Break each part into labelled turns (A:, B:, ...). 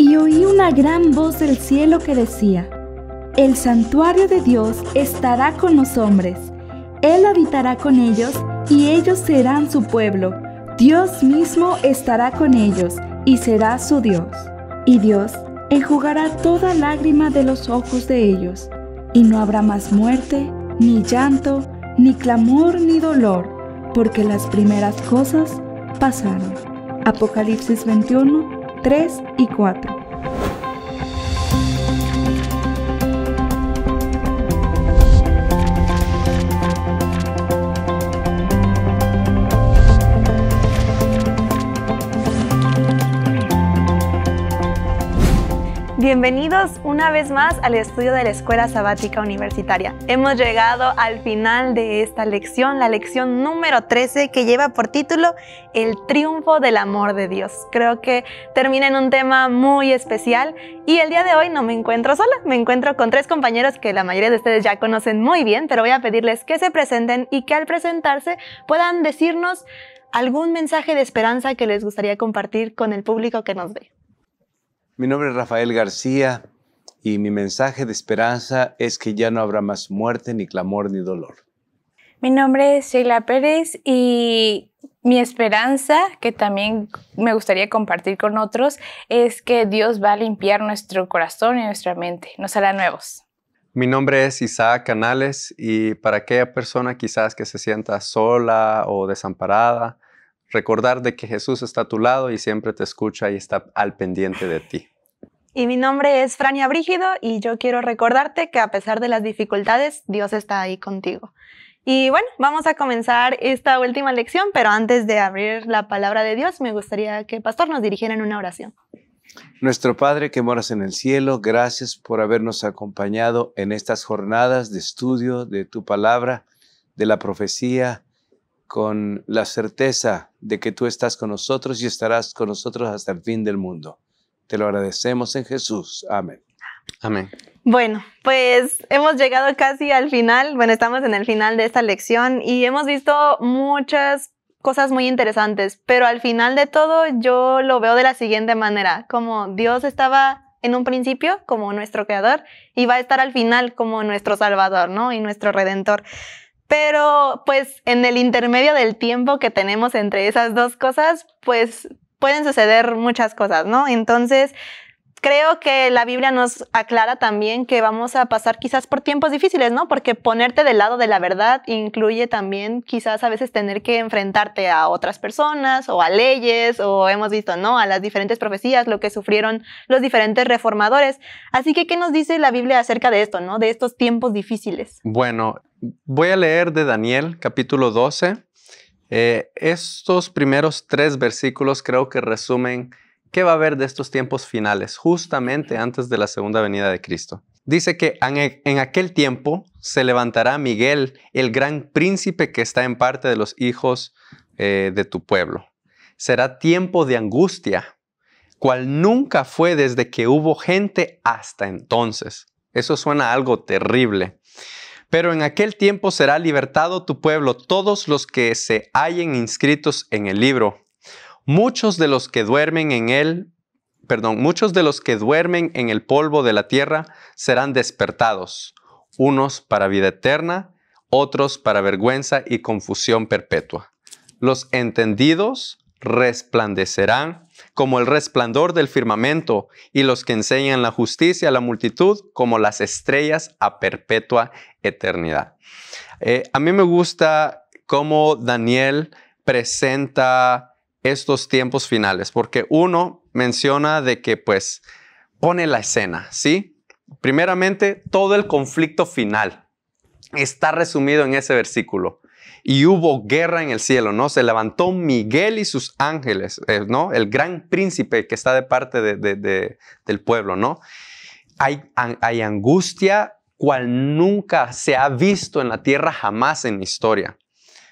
A: Y oí una gran voz del cielo que decía, El santuario de Dios estará con los hombres, Él habitará con ellos y ellos serán su pueblo, Dios mismo estará con ellos y será su Dios. Y Dios enjugará toda lágrima de los ojos de ellos, y no habrá más muerte, ni llanto, ni clamor, ni dolor, porque las primeras cosas pasaron. Apocalipsis 21, 3 y 4.
B: Bienvenidos una vez más al estudio de la Escuela Sabática Universitaria. Hemos llegado al final de esta lección, la lección número 13 que lleva por título El triunfo del amor de Dios. Creo que termina en un tema muy especial y el día de hoy no me encuentro sola, me encuentro con tres compañeros que la mayoría de ustedes ya conocen muy bien, pero voy a pedirles que se presenten y que al presentarse puedan decirnos algún mensaje de esperanza que les gustaría compartir con el público que nos ve.
C: Mi nombre es Rafael García y mi mensaje de esperanza es que ya no habrá más muerte, ni clamor, ni dolor.
D: Mi nombre es Sheila Pérez y mi esperanza, que también me gustaría compartir con otros, es que Dios va a limpiar nuestro corazón y nuestra mente, nos hará nuevos.
E: Mi nombre es Isaac Canales y para aquella persona quizás que se sienta sola o desamparada, recordar de que Jesús está a tu lado y siempre te escucha y está al pendiente de ti.
B: Y mi nombre es Frania Brígido y yo quiero recordarte que a pesar de las dificultades, Dios está ahí contigo. Y bueno, vamos a comenzar esta última lección, pero antes de abrir la palabra de Dios, me gustaría que Pastor nos dirigiera en una oración.
C: Nuestro Padre que moras en el cielo, gracias por habernos acompañado en estas jornadas de estudio de tu palabra, de la profecía, con la certeza de que tú estás con nosotros y estarás con nosotros hasta el fin del mundo. Te lo agradecemos en Jesús. Amén.
E: Amén.
B: Bueno, pues hemos llegado casi al final, bueno, estamos en el final de esta lección y hemos visto muchas cosas muy interesantes, pero al final de todo yo lo veo de la siguiente manera, como Dios estaba en un principio como nuestro creador y va a estar al final como nuestro salvador, ¿no? Y nuestro redentor. Pero pues en el intermedio del tiempo que tenemos entre esas dos cosas, pues pueden suceder muchas cosas, ¿no? Entonces, creo que la Biblia nos aclara también que vamos a pasar quizás por tiempos difíciles, ¿no? Porque ponerte del lado de la verdad incluye también quizás a veces tener que enfrentarte a otras personas o a leyes o hemos visto, ¿no? A las diferentes profecías, lo que sufrieron los diferentes reformadores. Así que, ¿qué nos dice la Biblia acerca de esto, ¿no? De estos tiempos difíciles.
E: Bueno, voy a leer de Daniel capítulo 12. Eh, estos primeros tres versículos creo que resumen ¿Qué va a haber de estos tiempos finales, justamente antes de la segunda venida de Cristo? Dice que en aquel tiempo se levantará Miguel, el gran príncipe que está en parte de los hijos eh, de tu pueblo. Será tiempo de angustia, cual nunca fue desde que hubo gente hasta entonces. Eso suena algo terrible. Pero en aquel tiempo será libertado tu pueblo, todos los que se hallen inscritos en el libro Muchos de los que duermen en él, perdón, muchos de los que duermen en el polvo de la tierra serán despertados, unos para vida eterna, otros para vergüenza y confusión perpetua. Los entendidos resplandecerán como el resplandor del firmamento y los que enseñan la justicia a la multitud como las estrellas a perpetua eternidad. Eh, a mí me gusta cómo Daniel presenta estos tiempos finales, porque uno menciona de que pues pone la escena, ¿sí? Primeramente, todo el conflicto final está resumido en ese versículo. Y hubo guerra en el cielo, ¿no? Se levantó Miguel y sus ángeles, eh, ¿no? El gran príncipe que está de parte del pueblo, ¿no? Hay, hay angustia cual nunca se ha visto en la tierra jamás en historia.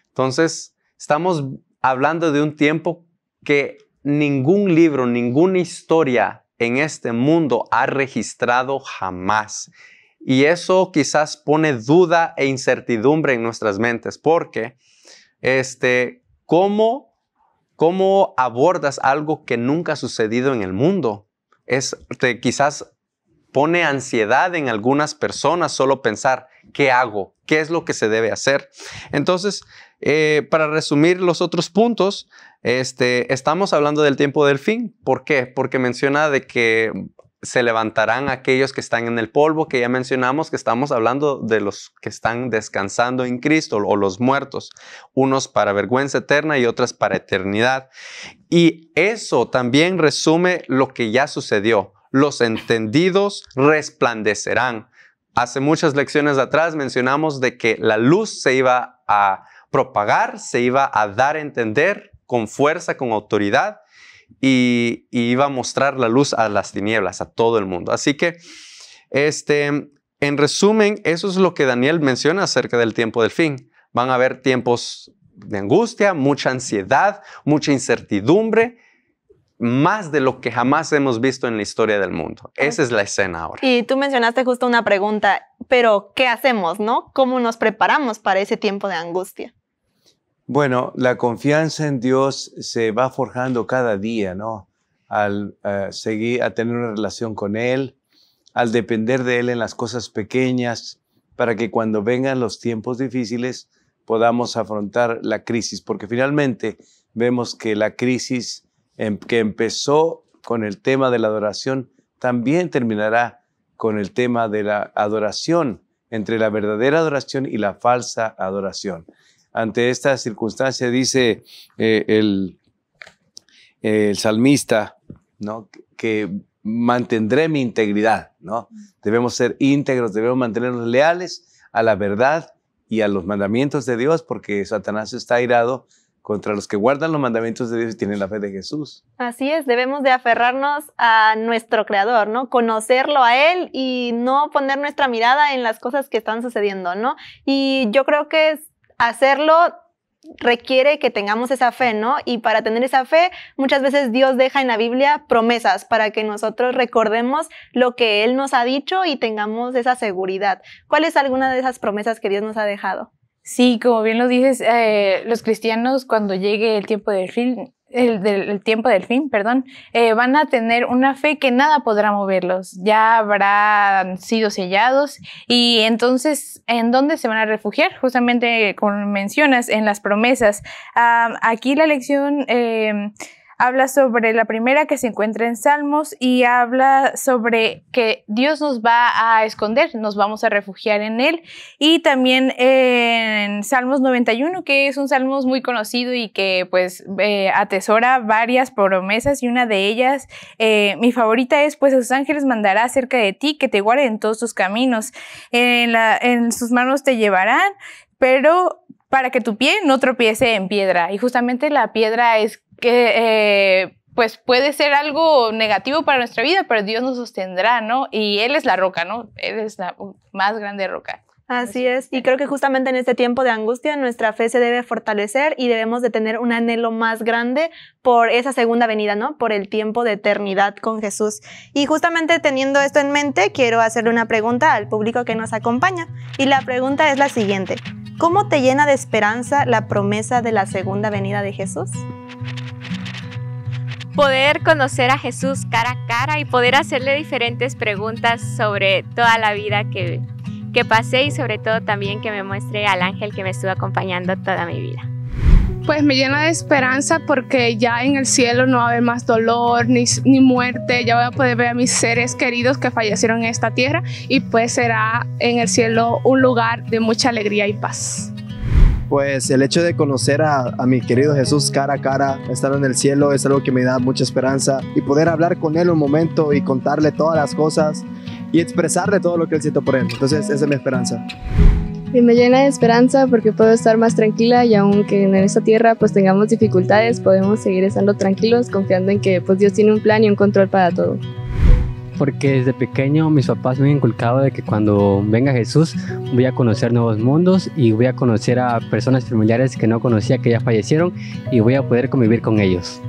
E: Entonces, estamos hablando de un tiempo que ningún libro, ninguna historia en este mundo ha registrado jamás. Y eso quizás pone duda e incertidumbre en nuestras mentes, porque este, ¿cómo, cómo abordas algo que nunca ha sucedido en el mundo? es, quizás pone ansiedad en algunas personas solo pensar, ¿qué hago? ¿Qué es lo que se debe hacer? Entonces, eh, para resumir los otros puntos, este, estamos hablando del tiempo del fin. ¿Por qué? Porque menciona de que se levantarán aquellos que están en el polvo, que ya mencionamos que estamos hablando de los que están descansando en Cristo o los muertos, unos para vergüenza eterna y otras para eternidad. Y eso también resume lo que ya sucedió. Los entendidos resplandecerán. Hace muchas lecciones atrás mencionamos de que la luz se iba a propagar, se iba a dar a entender con fuerza, con autoridad, y, iba a mostrar la luz a las tinieblas, a todo el mundo. Así que, este, en resumen, eso es lo que Daniel menciona acerca del tiempo del fin. Van a haber tiempos de angustia, mucha ansiedad, mucha incertidumbre, más de lo que jamás hemos visto en la historia del mundo. Esa es la escena ahora.
B: Y tú mencionaste justo una pregunta, pero ¿qué hacemos, no? ¿Cómo nos preparamos para ese tiempo de angustia?
C: Bueno, la confianza en Dios se va forjando cada día, ¿no? Al eh, seguir, a tener una relación con Él, al depender de Él en las cosas pequeñas, para que cuando vengan los tiempos difíciles podamos afrontar la crisis, porque finalmente vemos que la crisis em, que empezó con el tema de la adoración también terminará con el tema de la adoración, entre la verdadera adoración y la falsa adoración ante esta circunstancia, dice eh, el, salmista, ¿no? que mantendré mi integridad, ¿no? Debemos ser íntegros, debemos mantenernos leales a la verdad y a los mandamientos de Dios, porque Satanás está airado contra los que guardan los mandamientos de Dios y tienen la fe de Jesús.
B: Así es, debemos de aferrarnos a nuestro Creador, ¿no? Conocerlo a Él y no poner nuestra mirada en las cosas que están sucediendo, ¿no? Y yo creo que hacerlo requiere que tengamos esa fe, ¿no? Y para tener esa fe, muchas veces Dios deja en la Biblia promesas para que nosotros recordemos lo que Él nos ha dicho y tengamos esa seguridad. ¿Cuál es alguna de esas promesas que Dios nos ha dejado?
D: Sí, como bien lo dices, eh, los cristianos cuando llegue el tiempo del fin el, del, tiempo del fin, perdón, eh, van a tener una fe que nada podrá moverlos, ya habrán sido sellados y entonces, ¿en dónde se van a refugiar? Justamente, como mencionas, en las promesas. Ah, aquí la lección... Eh, habla sobre la primera que se encuentra en Salmos y habla sobre que Dios nos va a esconder, nos vamos a refugiar en Él. Y también en Salmos 91, que es un Salmos muy conocido y que pues eh, atesora varias promesas y una de ellas, eh, mi favorita es, pues a sus ángeles mandará cerca de ti que te guarden en todos tus caminos. En, en sus manos te llevarán, pero para que tu pie no tropiece en piedra. Y justamente la piedra es que eh, pues puede ser algo negativo para nuestra vida, pero Dios nos sostendrá, ¿no? Y Él es la roca, ¿no? Él es la más grande roca.
B: Así es, y creo que justamente en este tiempo de angustia nuestra fe se debe fortalecer y debemos de tener un anhelo más grande por esa segunda venida, ¿no? Por el tiempo de eternidad con Jesús. Y justamente teniendo esto en mente, quiero hacerle una pregunta al público que nos acompaña. Y la pregunta es la siguiente. ¿Cómo te llena de esperanza la promesa de la segunda venida de Jesús?
F: poder conocer a Jesús cara a cara y poder hacerle diferentes preguntas sobre toda la vida que, que pasé y sobre todo también que me muestre al ángel que me estuvo acompañando toda mi vida.
G: Pues me llena de esperanza porque ya en el cielo no va a haber más dolor ni, ni muerte, ya voy a poder ver a mis seres queridos que fallecieron en esta tierra y pues será en el cielo un lugar de mucha alegría y paz.
H: Pues el hecho de conocer a, mi querido Jesús cara a cara, estar en el cielo, es algo que me da mucha esperanza y poder hablar con Él un momento y contarle todas las cosas y expresarle todo lo que Él por Él. Entonces esa es mi esperanza.
I: Y me llena de esperanza porque puedo estar más tranquila y aunque en esta tierra pues tengamos dificultades, podemos seguir estando tranquilos confiando en que pues Dios tiene un plan y un control para todo
J: porque desde pequeño mis papás me han inculcado de que cuando venga Jesús voy a conocer nuevos mundos y voy a conocer a personas familiares que no conocía que ya fallecieron y voy a poder convivir con ellos.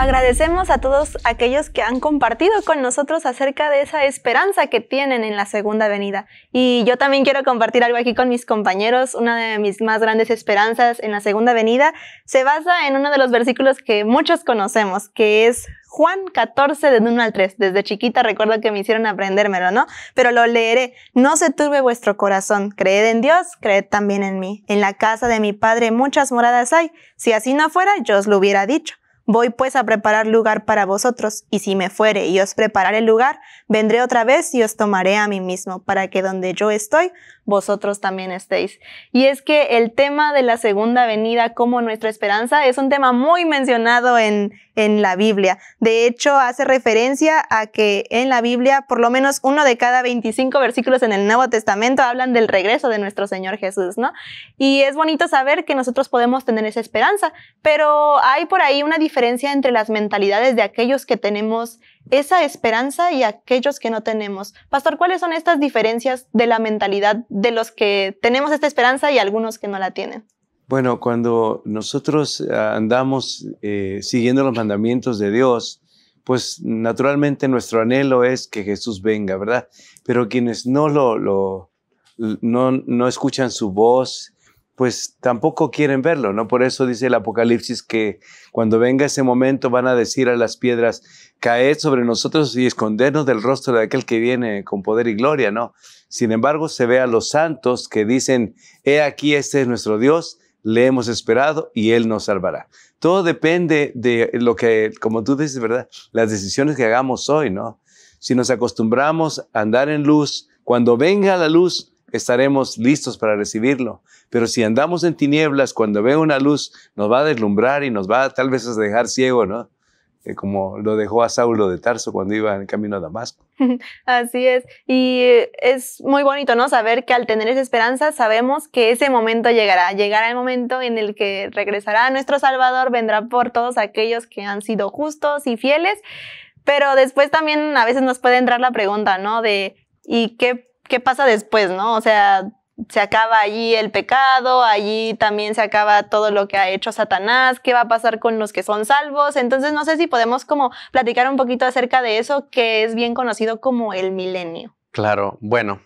B: Agradecemos a todos aquellos que han compartido con nosotros acerca de esa esperanza que tienen en la segunda venida. Y yo también quiero compartir algo aquí con mis compañeros. Una de mis más grandes esperanzas en la segunda venida se basa en uno de los versículos que muchos conocemos, que es Juan 14 de 1 al 3. Desde chiquita recuerdo que me hicieron aprendérmelo, ¿no? Pero lo leeré. No se turbe vuestro corazón. Creed en Dios, creed también en mí. En la casa de mi Padre muchas moradas hay. Si así no fuera, yo os lo hubiera dicho. Voy pues a preparar lugar para vosotros, y si me fuere y os prepararé lugar, vendré otra vez y os tomaré a mí mismo, para que donde yo estoy, vosotros también estéis. Y es que el tema de la segunda venida como nuestra esperanza es un tema muy mencionado en, en la Biblia. De hecho, hace referencia a que en la Biblia, por lo menos uno de cada 25 versículos en el Nuevo Testamento hablan del regreso de nuestro Señor Jesús, ¿no? Y es bonito saber que nosotros podemos tener esa esperanza, pero hay por ahí una diferencia entre las mentalidades de aquellos que tenemos esa esperanza y aquellos que no tenemos. Pastor, ¿cuáles son estas diferencias de la mentalidad de los que tenemos esta esperanza y algunos que no la tienen?
C: Bueno, cuando nosotros ah, andamos eh, siguiendo los mandamientos de Dios, pues naturalmente nuestro anhelo es que Jesús venga, ¿verdad? Pero quienes no lo, lo no, no escuchan su voz, pues tampoco quieren verlo, ¿no? Por eso dice el Apocalipsis que cuando venga ese momento van a decir a las piedras, caed sobre nosotros y escondernos del rostro de aquel que viene con poder y gloria, ¿no? Sin embargo, se ve a los santos que dicen, he aquí, este es nuestro Dios, le hemos esperado y Él nos salvará. Todo depende de lo que, como tú dices, ¿verdad? Las decisiones que hagamos hoy, ¿no? Si nos acostumbramos a andar en luz, cuando venga la luz, estaremos listos para recibirlo. Pero si andamos en tinieblas, cuando vea una luz, nos va a deslumbrar y nos va tal vez a dejar ciego, ¿no? Eh, como lo dejó a Saulo de Tarso cuando iba en camino a Damasco.
B: Así es. Y eh, es muy bonito, ¿no? Saber que al tener esa esperanza sabemos que ese momento llegará. Llegará el momento en el que regresará nuestro Salvador, vendrá por todos aquellos que han sido justos y fieles. Pero después también a veces nos puede entrar la pregunta, ¿no? De, ¿y qué qué pasa después, ¿no? O sea, se acaba allí el pecado, allí también se acaba todo lo que ha hecho Satanás, qué va a pasar con los que son salvos. Entonces, no sé si podemos como platicar un poquito acerca de eso que es bien conocido como el milenio.
E: Claro, bueno,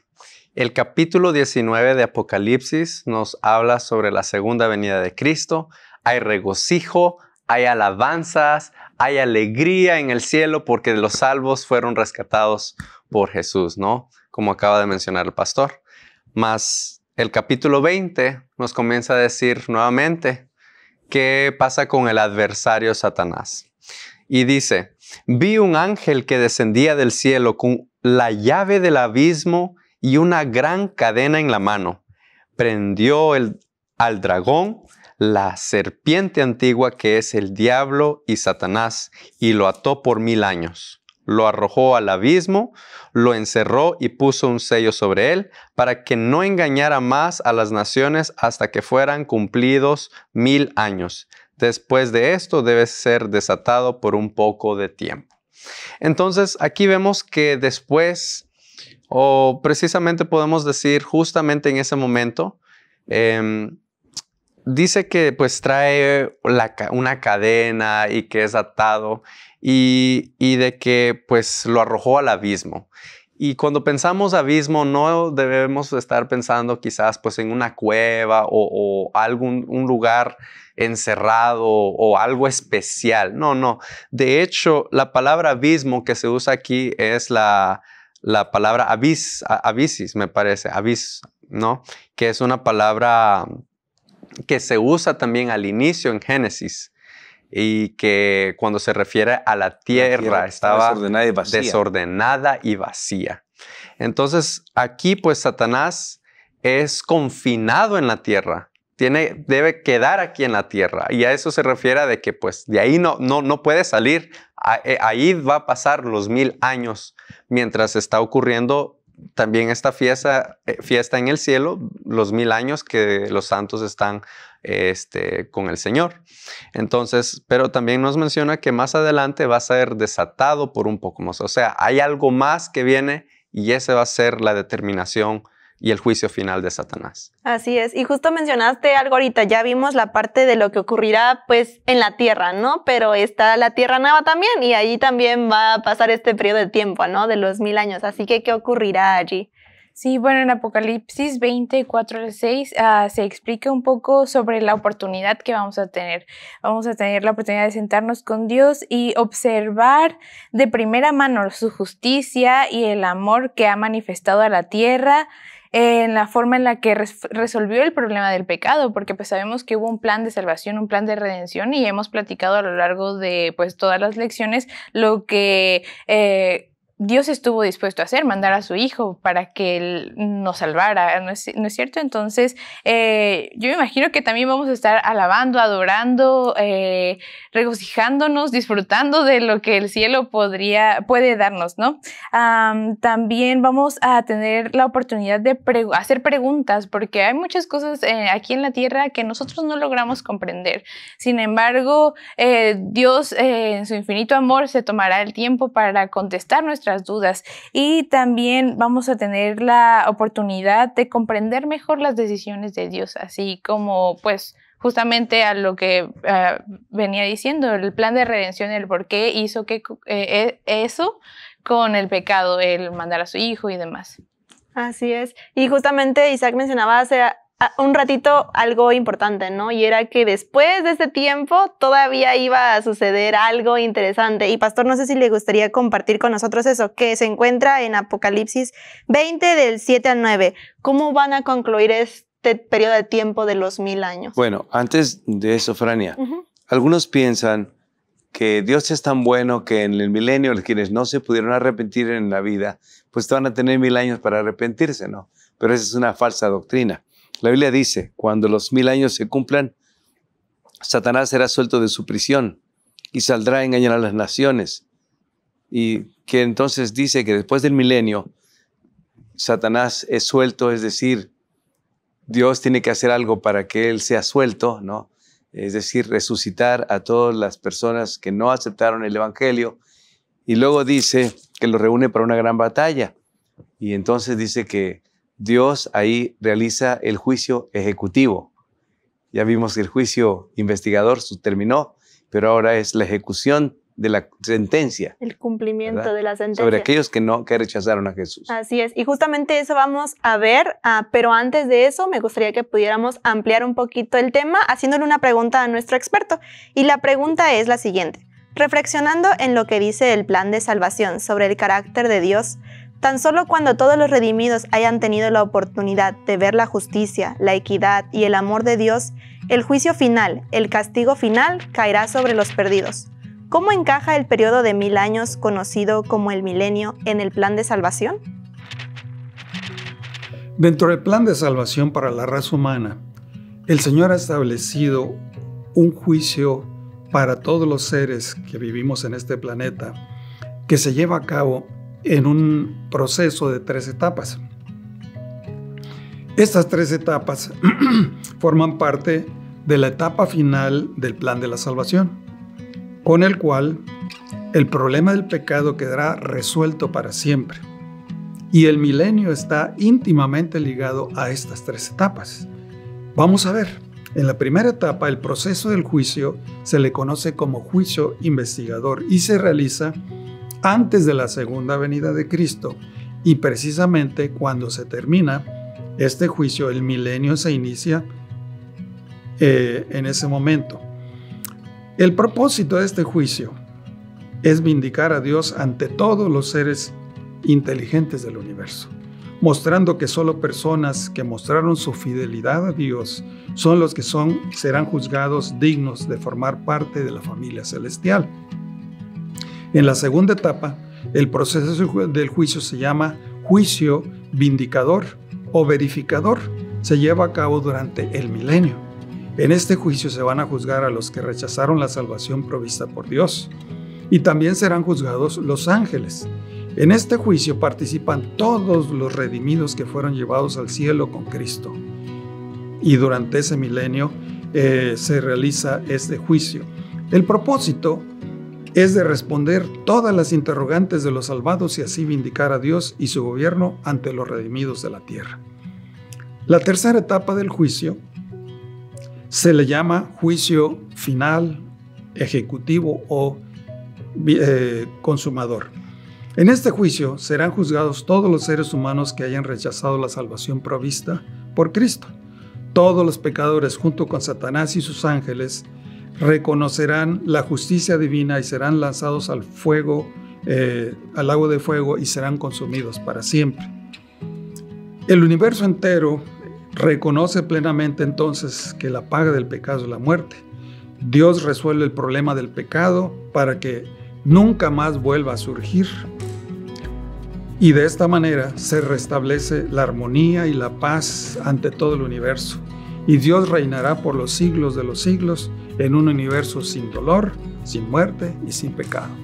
E: el capítulo 19 de Apocalipsis nos habla sobre la segunda venida de Cristo. Hay regocijo, hay alabanzas, hay alegría en el cielo porque los salvos fueron rescatados por Jesús, ¿no? Como acaba de mencionar el pastor. Mas el capítulo 20 nos comienza a decir nuevamente qué pasa con el adversario Satanás. Y dice, vi un ángel que descendía del cielo con la llave del abismo y una gran cadena en la mano. Prendió al dragón, la serpiente antigua que es el diablo y Satanás, y lo ató por mil años lo arrojó al abismo, lo encerró y puso un sello sobre él para que no engañara más a las naciones hasta que fueran cumplidos mil años. Después de esto debe ser desatado por un poco de tiempo. Entonces aquí vemos que después, o precisamente podemos decir justamente en ese momento, em, dice que pues trae una cadena y que es atado y, de que pues lo arrojó al abismo. Y cuando pensamos abismo, no debemos estar pensando quizás pues en una cueva o, algún un lugar encerrado o algo especial. No, no. De hecho, la palabra abismo que se usa aquí es la, la palabra abis, abisis, me parece, abis, ¿no? Que es una palabra que se usa también al inicio en Génesis y que cuando se refiere a la tierra, estaba desordenada y, vacía. Entonces aquí pues Satanás es confinado en la tierra. Tiene, debe quedar aquí en la tierra. Y a eso se refiere de que pues de ahí no, no, no puede salir. Eh, ahí va a pasar los mil años mientras está ocurriendo también esta fiesta, eh, fiesta en el cielo, los mil años que los santos están este, con el Señor. Entonces, pero también nos menciona que más adelante va a ser desatado por un poco más. O sea, hay algo más que viene y ese va a ser la determinación y el juicio final de Satanás.
B: Así es. Y justo mencionaste algo ahorita, ya vimos la parte de lo que ocurrirá pues en la tierra, ¿no? Pero está la tierra nueva también y allí también va a pasar este periodo de tiempo, ¿no? De los mil años. Así que, ¿qué ocurrirá allí?
D: Sí, bueno, en Apocalipsis 24 al 6 ah, se explica un poco sobre la oportunidad que vamos a tener. Vamos a tener la oportunidad de sentarnos con Dios y observar de primera mano su justicia y el amor que ha manifestado a la tierra en la forma en la que resolvió el problema del pecado, porque pues sabemos que hubo un plan de salvación, un plan de redención y hemos platicado a lo largo de pues todas las lecciones lo que eh, Dios estuvo dispuesto a hacer, mandar a su Hijo para que Él nos salvara, ¿no es, cierto? Entonces, eh, yo me imagino que también vamos a estar alabando, adorando, eh, regocijándonos, disfrutando de lo que el cielo podría, puede darnos, ¿no? también vamos a tener la oportunidad de hacer preguntas, porque hay muchas cosas eh, aquí en la tierra que nosotros no logramos comprender. Sin embargo, Dios en su infinito amor se tomará el tiempo para contestar nuestras dudas y también vamos a tener la oportunidad de comprender mejor las decisiones de Dios, así como pues justamente a lo que ah, venía diciendo, el plan de redención, el por qué hizo que, eh, e, eso con el pecado, el mandar a su hijo y demás.
B: Así es. Y justamente Isaac mencionaba hace un ratito algo importante, ¿no? Y era que después de este tiempo todavía iba a suceder algo interesante. Y Pastor, no sé si le gustaría compartir con nosotros eso, que se encuentra en Apocalipsis 20 del 7 al 9. ¿Cómo van a concluir este periodo de tiempo de los mil años?
C: Bueno, antes de eso, Frania, algunos piensan que Dios es tan bueno que en el milenio quienes no se pudieron arrepentir en la vida, pues van a tener mil años para arrepentirse, ¿no? Pero esa es una falsa doctrina. La Biblia dice, cuando los mil años se cumplan, Satanás será suelto de su prisión y saldrá a engañar a las naciones. Y que entonces dice que después del milenio, Satanás es suelto, es decir, Dios tiene que hacer algo para que él sea suelto, ¿no? Es decir, resucitar a todas las personas que no aceptaron el Evangelio. Y luego dice que lo reúne para una gran batalla. Y entonces dice que Dios ahí realiza el juicio ejecutivo. Ya vimos que el juicio investigador terminó, pero ahora es la ejecución de la sentencia.
B: El cumplimiento de la sentencia.
C: Sobre aquellos que no, que rechazaron a Jesús.
B: Así es. Y justamente eso vamos a ver, ah, pero antes de eso me gustaría que pudiéramos ampliar un poquito el tema haciéndole una pregunta a nuestro experto. Y la pregunta es la siguiente. Reflexionando en lo que dice el plan de salvación sobre el carácter de Dios, Tan solo cuando todos los redimidos hayan tenido la oportunidad de ver la justicia, la equidad y el amor de Dios, el juicio final, el castigo final, caerá sobre los perdidos. ¿Cómo encaja el periodo de mil años conocido como el milenio en el plan de salvación?
K: Dentro del plan de salvación para la raza humana, el Señor ha establecido un juicio para todos los seres que vivimos en este planeta que se lleva a cabo en un proceso de tres etapas. Estas tres etapas forman parte de la etapa final del plan de la salvación, con el cual el problema del pecado quedará resuelto para siempre. Y el milenio está íntimamente ligado a estas tres etapas. Vamos a ver, en la primera etapa el proceso del juicio se le conoce como juicio investigador y se realiza antes de la segunda venida de Cristo y precisamente cuando se termina este juicio, el milenio se inicia eh, en ese momento. El propósito de este juicio es vindicar a Dios ante todos los seres inteligentes del universo, mostrando que solo personas que mostraron su fidelidad a Dios son los que son, serán juzgados dignos de formar parte de la familia celestial. En la segunda etapa, el proceso del juicio se llama juicio vindicador o verificador. Se lleva a cabo durante el milenio. En este juicio se van a juzgar a los que rechazaron la salvación provista por Dios. Y también serán juzgados los ángeles. En este juicio participan todos los redimidos que fueron llevados al cielo con Cristo. Y durante ese milenio eh, se realiza este juicio. El propósito es de responder todas las interrogantes de los salvados y así vindicar a Dios y su gobierno ante los redimidos de la tierra. La tercera etapa del juicio se le llama juicio final, ejecutivo o eh, consumador. En este juicio serán juzgados todos los seres humanos que hayan rechazado la salvación provista por Cristo. Todos los pecadores junto con Satanás y sus ángeles reconocerán la justicia divina y serán lanzados al fuego, eh, al lago de fuego y serán consumidos para siempre. El universo entero reconoce plenamente entonces que la paga del pecado es la muerte. Dios resuelve el problema del pecado para que nunca más vuelva a surgir. Y de esta manera se restablece la armonía y la paz ante todo el universo. Y Dios reinará por los siglos de los siglos en un universo sin dolor, sin muerte y sin pecado.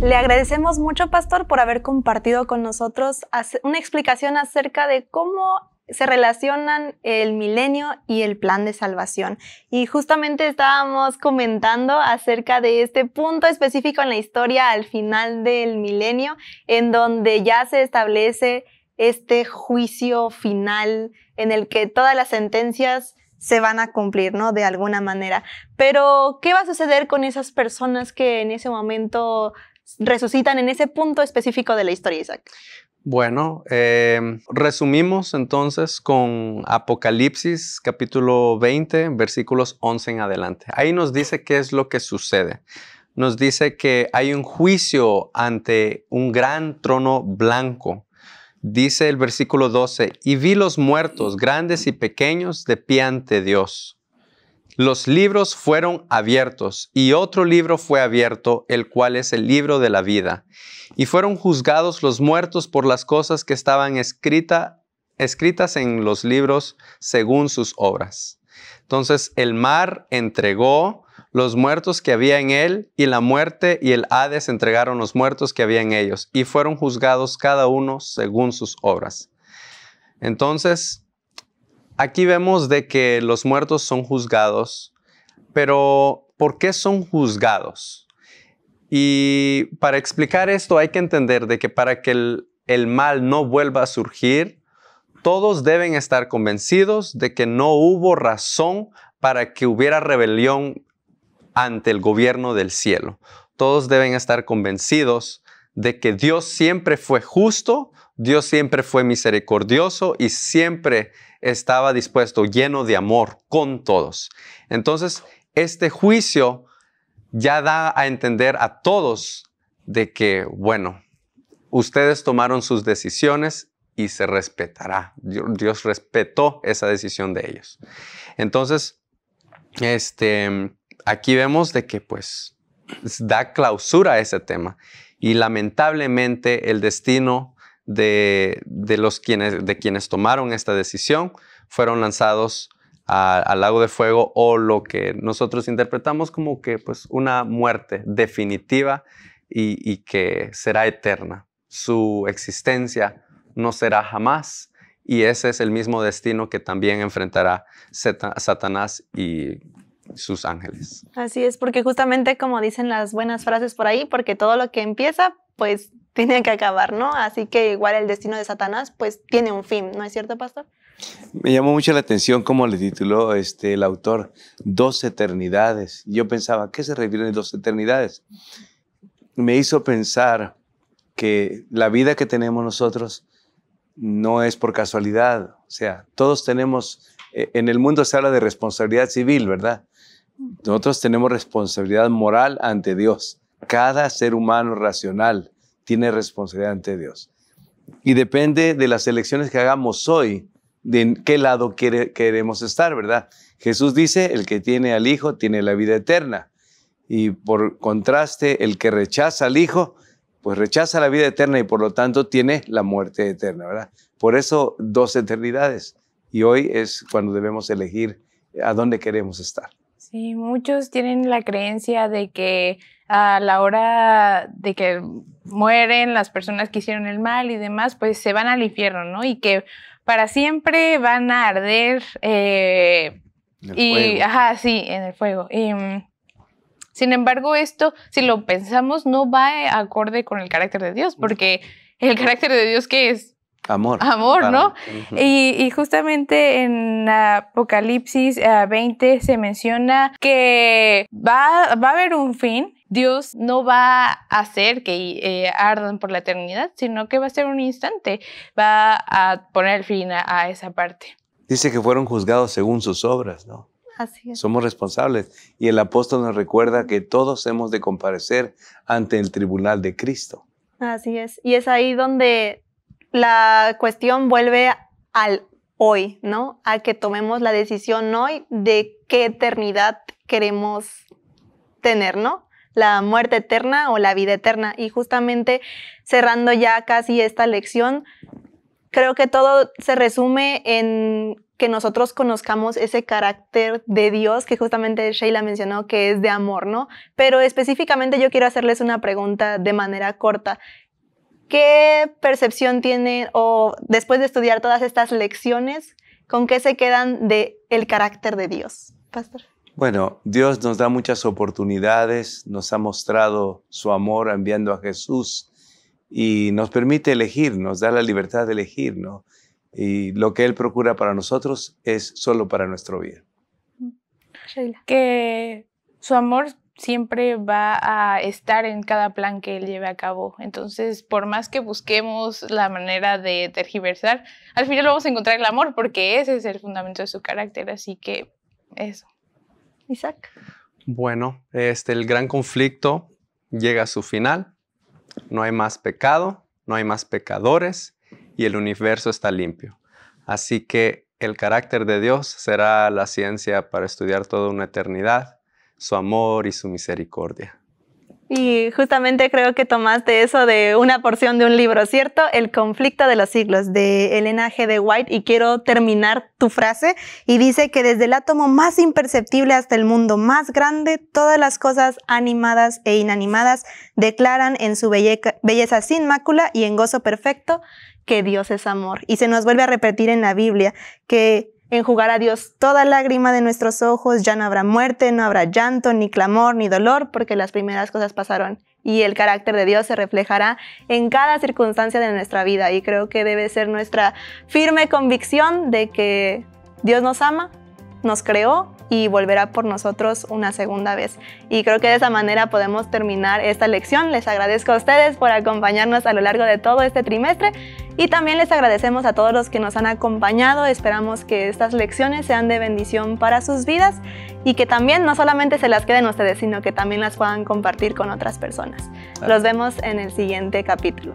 B: Le agradecemos mucho, Pastor, por haber compartido con nosotros una explicación acerca de cómo se relacionan el milenio y el plan de salvación. Y justamente estábamos comentando acerca de este punto específico en la historia al final del milenio, en donde ya se establece este juicio final en el que todas las sentencias se van a cumplir, ¿no? De alguna manera. Pero, ¿qué va a suceder con esas personas que en ese momento resucitan en ese punto específico de la historia, Isaac?
E: Bueno, em, resumimos entonces con Apocalipsis capítulo 20, versículos 11 en adelante. Ahí nos dice qué es lo que sucede. Nos dice que hay un juicio ante un gran trono blanco Dice el versículo 12, y vi los muertos, grandes y pequeños, de pie ante Dios. Los libros fueron abiertos, y otro libro fue abierto, el cual es el libro de la vida. Y fueron juzgados los muertos por las cosas que estaban escritas en los libros según sus obras. Entonces el mar entregó los muertos que había en él, y la muerte y el Hades entregaron los muertos que había en ellos, y fueron juzgados cada uno según sus obras. Entonces, aquí vemos de que los muertos son juzgados, pero ¿por qué son juzgados? Y para explicar esto hay que entender de que para que el, el mal no vuelva a surgir, todos deben estar convencidos de que no hubo razón para que hubiera rebelión ante el gobierno del cielo. Todos deben estar convencidos de que Dios siempre fue justo, Dios siempre fue misericordioso y siempre estaba dispuesto, lleno de amor con todos. Entonces, este juicio ya da a entender a todos de que, bueno, ustedes tomaron sus decisiones y se respetará. Dios respetó esa decisión de ellos. Entonces, este, aquí vemos de que pues da clausura a ese tema y lamentablemente el destino de, los quienes, de quienes tomaron esta decisión fueron lanzados al lago de fuego o lo que nosotros interpretamos como que pues una muerte definitiva y, y que será eterna. Su existencia no será jamás y ese es el mismo destino que también enfrentará Satanás y sus ángeles.
B: Así es, porque justamente como dicen las buenas frases por ahí, porque todo lo que empieza, pues tiene que acabar, ¿no? Así que igual el destino de Satanás, pues tiene un fin, ¿no es cierto, pastor?
C: Me llamó mucho la atención cómo le tituló este, el autor Dos Eternidades. Yo pensaba, ¿a qué se refieren dos eternidades? Me hizo pensar que la vida que tenemos nosotros no es por casualidad. O sea, todos tenemos, eh, en el mundo se habla de responsabilidad civil, ¿verdad? Nosotros tenemos responsabilidad moral ante Dios. Cada ser humano racional tiene responsabilidad ante Dios. Y depende de las elecciones que hagamos hoy, de en qué lado queremos estar, ¿verdad? Jesús dice, el que tiene al Hijo tiene la vida eterna. Y por contraste, el que rechaza al Hijo, pues rechaza la vida eterna y por lo tanto tiene la muerte eterna, ¿verdad? Por eso dos eternidades. Y hoy es cuando debemos elegir a dónde queremos estar.
D: Sí, muchos tienen la creencia de que a la hora de que mueren las personas que hicieron el mal y demás, pues se van al infierno, ¿no? Y que para siempre van a arder. Eh, y, ajá, sí, en el fuego. Y, mm, sin embargo, esto, si lo pensamos, no va acorde con el carácter de Dios, porque el carácter de Dios que es
C: Amor.
D: Amor, ¿no? y, justamente en Apocalipsis 20 eh, se menciona que va, va a haber un fin Dios no va a hacer que eh, ardan por la eternidad, sino que va a ser un instante, va a poner fin a, a esa parte.
C: Dice que fueron juzgados según sus obras, ¿no?
B: Así es.
C: Somos responsables. Y el apóstol nos recuerda que todos hemos de comparecer ante el tribunal de Cristo.
B: Así es. Y es ahí donde la cuestión vuelve al hoy, ¿no? A que tomemos la decisión hoy de qué eternidad queremos tener, ¿no? La muerte eterna o la vida eterna. Y justamente cerrando ya casi esta lección, creo que todo se resume en que nosotros conozcamos ese carácter de Dios que justamente Sheila mencionó que es de amor, ¿no? Pero específicamente yo quiero hacerles una pregunta de manera corta. ¿Qué percepción tienen o después de estudiar todas estas lecciones, con qué se quedan de el carácter de Dios, pastor?
C: Bueno, Dios nos da muchas oportunidades, nos ha mostrado su amor enviando a Jesús y nos permite elegir, nos da la libertad de elegir, ¿no? Y lo que Él procura para nosotros es solo para nuestro bien.
B: Sheila.
D: Que su amor siempre va a estar en cada plan que él lleve a cabo. Entonces, por más que busquemos la manera de tergiversar, al final vamos a encontrar el amor porque ese es el fundamento de su carácter. Así que eso.
B: Isaac.
E: Bueno, este, el gran conflicto llega a su final. No hay más pecado, no hay más pecadores y el universo está limpio. Así que el carácter de Dios será la ciencia para estudiar toda una eternidad, su amor y su misericordia.
B: Y justamente creo que tomaste eso de una porción de un libro, ¿cierto? El conflicto de los siglos de Elena G. de White y quiero terminar tu frase y dice que desde el átomo más imperceptible hasta el mundo más grande, todas las cosas animadas e inanimadas declaran en su belleza sin mácula y en gozo perfecto que Dios es amor. Y se nos vuelve a repetir en la Biblia que enjugar a Dios toda lágrima de nuestros ojos, ya no habrá muerte, no habrá llanto, ni clamor, ni dolor, porque las primeras cosas pasaron. Y el carácter de Dios se reflejará en cada circunstancia de nuestra vida. Y creo que debe ser nuestra firme convicción de que Dios nos ama, nos creó y volverá por nosotros una segunda vez. Y creo que de esa manera podemos terminar esta lección. Les agradezco a ustedes por acompañarnos a lo largo de todo este trimestre y también les agradecemos a todos los que nos han acompañado. Esperamos que estas lecciones sean de bendición para sus vidas y que también no solamente se las queden ustedes, sino que también las puedan compartir con otras personas. Los vemos en el siguiente capítulo.